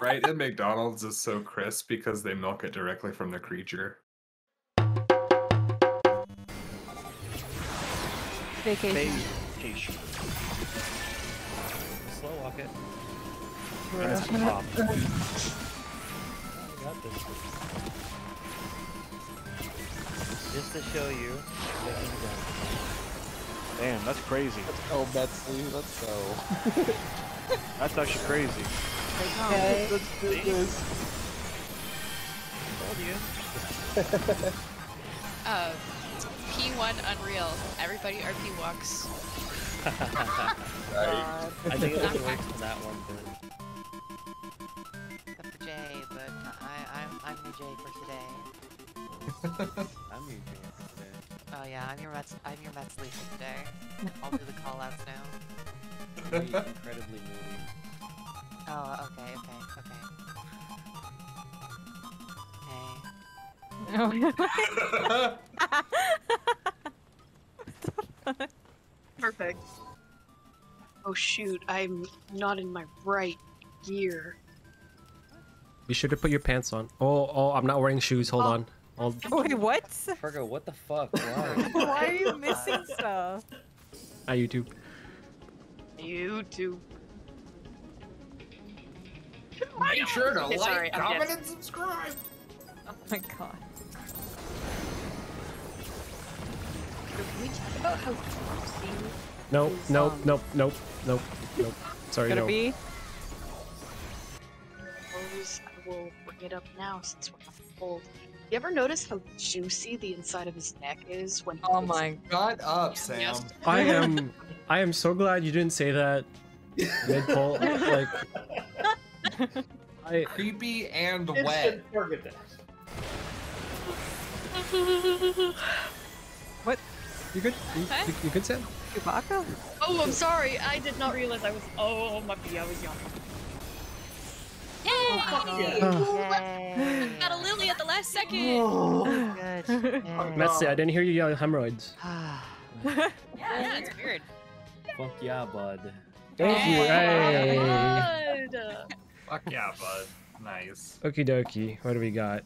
Right in McDonald's is so crisp because they milk it directly from the creature. Vacation. Vacation. Slow walk it. Bruh. Nice pop. I got this. Just to show you what he's done. Damn, that's crazy. Let's go, Betsy. Let's go. That's actually crazy. Okay. Let's do this. Told you. Uh, P1 Unreal. Everybody RP walks. God. I think it only works for that one bit. Except for Jay, but I, I'm, I'm your Jay for today. I'm using it today. Oh yeah, I'm your Mets, I'm your Mets lead for today. I'll do the callouts now. Incredibly moody. Oh, Oh, Perfect. Oh shoot, I'm not in my right gear. You should have put your pants on. Oh, oh, I'm not wearing shoes. Hold Oh. on. I'll... Wait, what? Fergo, what the fuck? Why? Why are you missing stuff? Ah, Hi, YouTube. YouTube. Make sure to Okay, like, sorry, comment, and subscribe. Oh my god. Can we talk about how juicy Nope, is, nope, um, nope, nope, nope, nope. Sorry, Gonna no. be? I will bring it up now since we're on hold. You ever notice how juicy the inside of his neck is when he Oh my. god, up, Yeah, Sam. yes. I am, I am so glad you didn't say that mid poll. Like, I, Creepy and wet. you good? You, Huh? you, you good, Sam? Chewbacca? Oh, I'm sorry. I did not realize I was. Oh, my bee, I was yawning. Yay! Oh, Yay! Got a lily at the last second. Oh. Good. Uh, Metsy, I didn't hear you yell hemorrhoids. Yeah, yeah, it's weird. Fuck yeah, bud. Thank you. Hey. God. Fuck yeah, bud. Nice. Okie dokie. What do we got?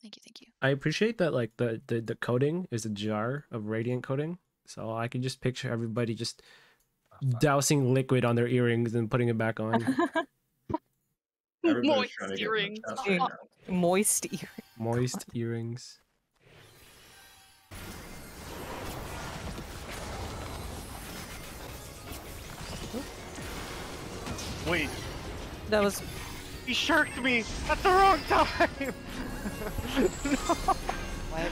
Thank you, thank you. I appreciate that like the, the the coating is a jar of radiant coating, so I can just picture everybody just dousing liquid on their earrings and putting it back on. Moist earrings. Moist ear. Moist earrings. Wait, That was. he shirked me at the wrong time. What?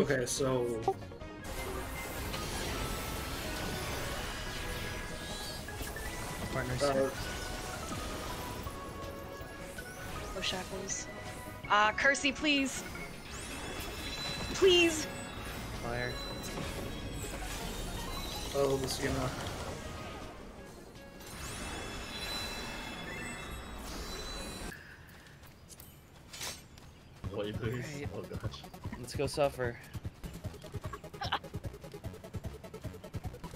Okay, so Partners. uh, Oh, shackles. Uh, Kersey, please. Please. Fire. oh, this is gonna. Alright. Let's go suffer.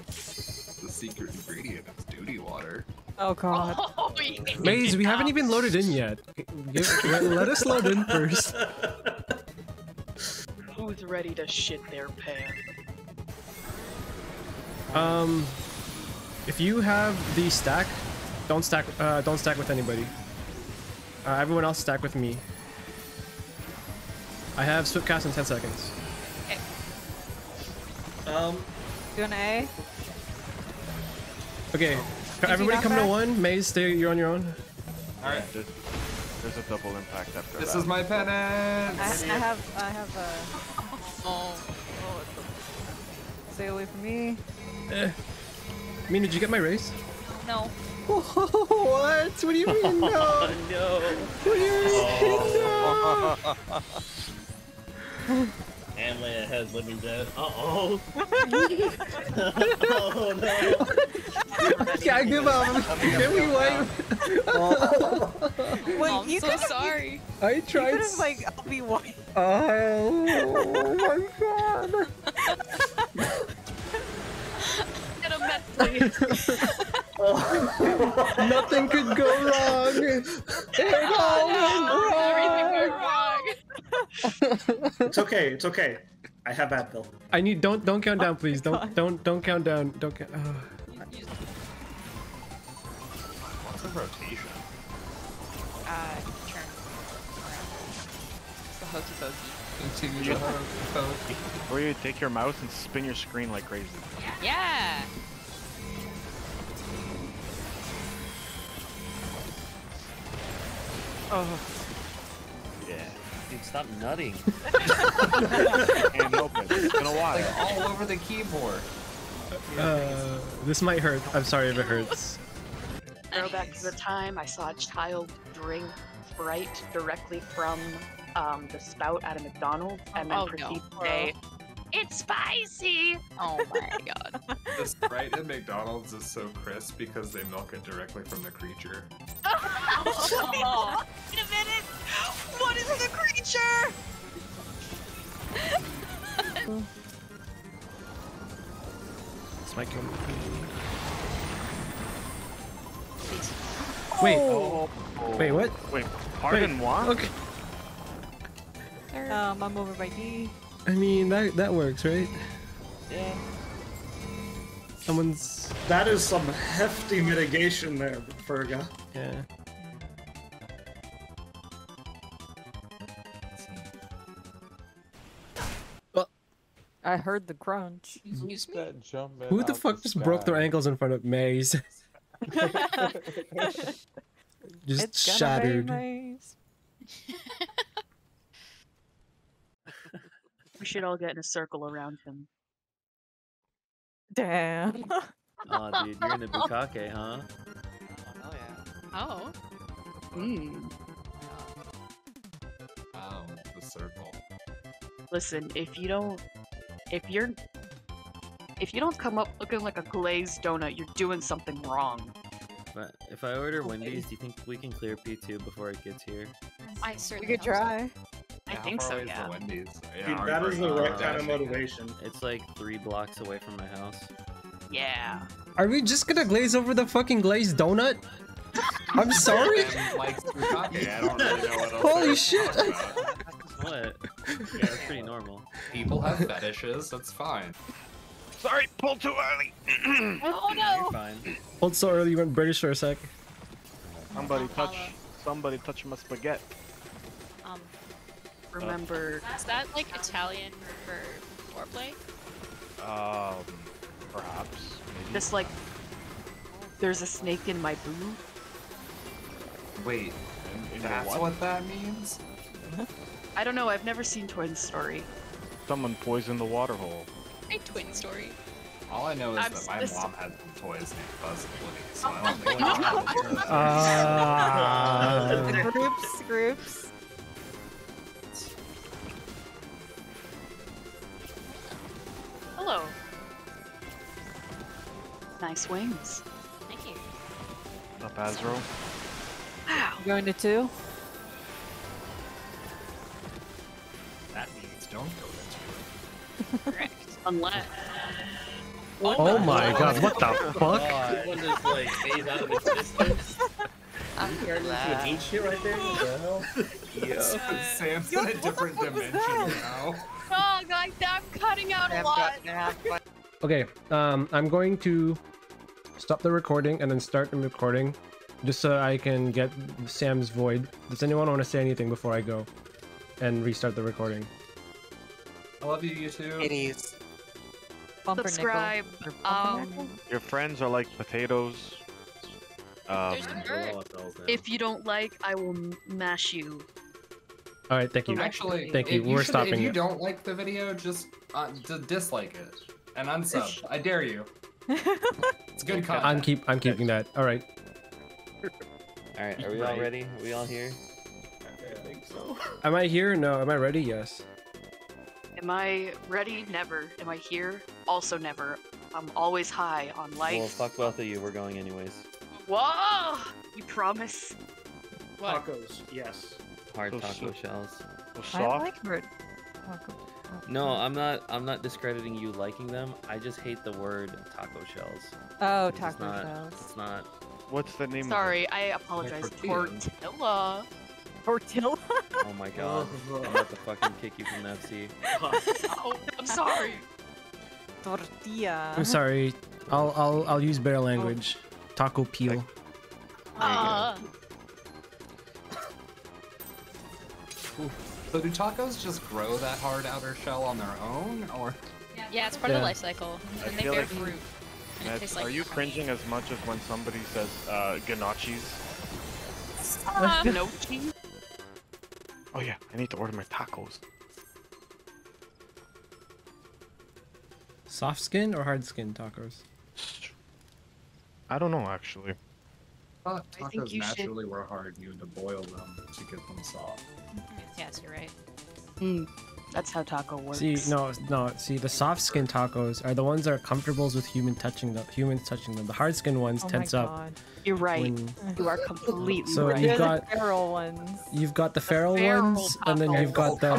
The secret ingredient is duty water. Oh god. Oh, yeah. Maze, we haven't even loaded in yet. Give, let, let us load in first. Who's ready to shit their pants? Um, if you have the stack, don't stack. Uh, don't stack with anybody. Uh, everyone else stack with me. I have swift cast in 10 seconds. Um, Do an A? Okay, you everybody knock come to one. Maze, stay. You're on your own. Alright, There's, there's a double impact after this that. is my I, I have. I have a. Oh. Oh, a... Stay away from me. Eh. Mina, did you get my race? No. what? What do you mean no? Oh no! What do you mean Hamlet has living dead. Uh oh! oh no! no? Can't give up. Can we wipe? Wait, I'm you so could sorry. I tried. could have s- like helped me wipe. Oh my god. Get a met, please. Nothing could go wrong. It all went wrong. It's okay. It's okay. I have Advil. I need don't don't count down, please. Don't don't don't count down. Don't count. Uh, What's the rotation? Uh, turn around. It's the hokey pokey. Continue to hokey Or you take your mouse and spin your screen like crazy. Yeah. Oh. Yeah. Dude, stop nutting. Can't help it. It's been a while. Like all over the keyboard. uh, this might hurt. I'm sorry if it hurts. Throwback to the time I saw a child drink Sprite directly from um, the spout at a McDonald's and then Oh, no. proceed to say, "It's spicy." Oh my god. The Sprite at McDonald's is so crisp because they milk it directly from the creature. Oh. Wait a minute! What is the creature? This might kill me. Wait. Wait, what? Wait, pardon Wait, what? Okay. Um, I'm over by D. I mean that that works, right? Yeah. Someone's That is some hefty mitigation there, Ferga. yeah. I heard the crunch. Excuse me? That jumping Who the out fuck just broke their ankles in front of Maze? just It's shattered. maze. We should all get in a circle around him. Damn. Oh, dude, you're in the bukake, huh? Oh yeah. Oh. Mm. Wow, the circle. Listen, if you don't, if you're, if you don't come up looking like a glazed donut, you're doing something wrong. But if I order Wendy's, do you think we can clear P2 before it gets here? I We could try. I How think so, away yeah. The Wendy's. Yeah, Dude, are that you is the right kind of motivation. It's like three blocks away from my house. Yeah. Are we just gonna glaze over the fucking glazed donut? I'm sorry. And likes bukkake. I don't really know what else Holy there is to shit. What? Yeah, that's pretty normal. People have fetishes. That's fine. Sorry, pulled too early. Oh You're no. fine. Hold so early, you went British for a sec. Somebody touch. Follow. Somebody touch my spaghetti. Um, Remember, is that like Italian for foreplay? Um, perhaps. Maybe. just like, there's a snake in my boo. Wait, In- in that's what? what that means? I don't know. I've never seen Toy Story. Someone poisoned the water hole. A twin story. All I know is I'm that my s- mom had some toys named Buzz and Woody, so I don't think I know. Ah. groups, groups. Hello. Nice wings. Thank you. Up, Azro. Wow. Going to two. Don't go to Correct. Unless. oh my god, what the fuck? One just like stays out of existence. I'm glad. Eat shit right there? What the hell? Yo. Sam's in a different dimension now. Oh god, I'm cutting out a I'm lot. gonna have fun. Okay, um, I'm going to stop the recording and then start the recording, just so I can get Sam's void. Does anyone want to say anything before I go and restart the recording? I love you, YouTube. Kitties. Bumper Subscribe. Nickel. Bumper Um, nickel? Your friends are like potatoes. Um, There's a bird. If you don't like, I will mash you. All right, thank you. Actually, Thank you, if we're should- stopping If you it. don't like the video, just uh, d- dislike it and unsub. I dare you. It's good content. I'm keep I'm keeping that. All right. Alright, are we all ready? Are we all here? I think so. Am I here? No. Am I ready? Yes. Am I ready? Never. Am I here? Also never. I'm always high on life. Well, fuck both of you. We're going anyways. Whoa! You promise? What? Tacos, yes. Hard Oh, taco shit. shells. so I like bird. taco. No, I'm not. I'm not discrediting you liking them. I just hate the word taco shells. Oh, It's taco not- shells. It's not. What's the name? Sorry, I apologize. tortilla. Tortilla. Tortilla. Oh my god. I'm about to fucking kick you from FC. Oh, I'm sorry. Tortilla. I'm sorry. I'll I'll I'll use bear language. Taco peel. Uh, So do tacos just grow that hard outer shell on their own, or yeah, it's part of the life cycle. I And they feel bear like- fruit. And it tastes like are you cringing as much as when somebody says uh, ganachis? Uh, Gnocchi? Oh yeah, I need to order my tacos. Soft skin or hard skin tacos? I don't know actually. I thought I think tacos you should- naturally were hard. You had to boil them to get them soft. yes, you're right. Mm, that's how taco works. See, no, no. See, the soft skin tacos are the ones that are comfortable with human touching them. Humans touching them. The hard skin ones Oh my tense up god. You're right. when You are completely So right. you They're got- the feral ones. you've got the feral, feral ones, and then you've got the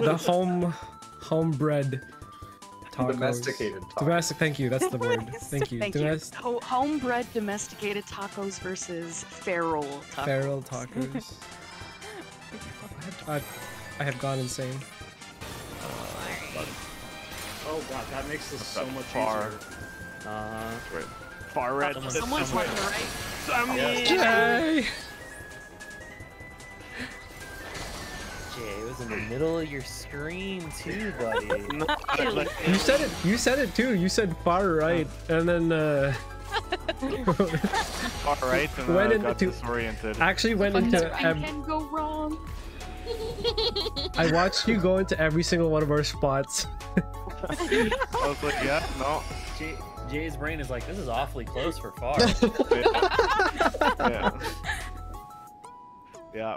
the home homebred tacos. Domesticated tacos. Domestic. Thank you. That's the word. Thank you. Thank you. Domest- Ho- homebred domesticated tacos versus feral tacos. Feral tacos. I, I have gone insane. Oh god, that makes this so much far. easier. Uh, Wait. Far red. Someone- Someone's Somewhere. on the right. Yay! Jay, it was in the middle of your screen too, buddy. No, I like- You said it. You said it too. You said far right, and then uh, far right, and then Went I got into- disoriented. actually went into. Nothing can go wrong. I watched you go into every single one of our spots. I was like, yeah, no. Jay, Jay's brain is like, this is awfully close for far. Yeah. yeah. Yeah.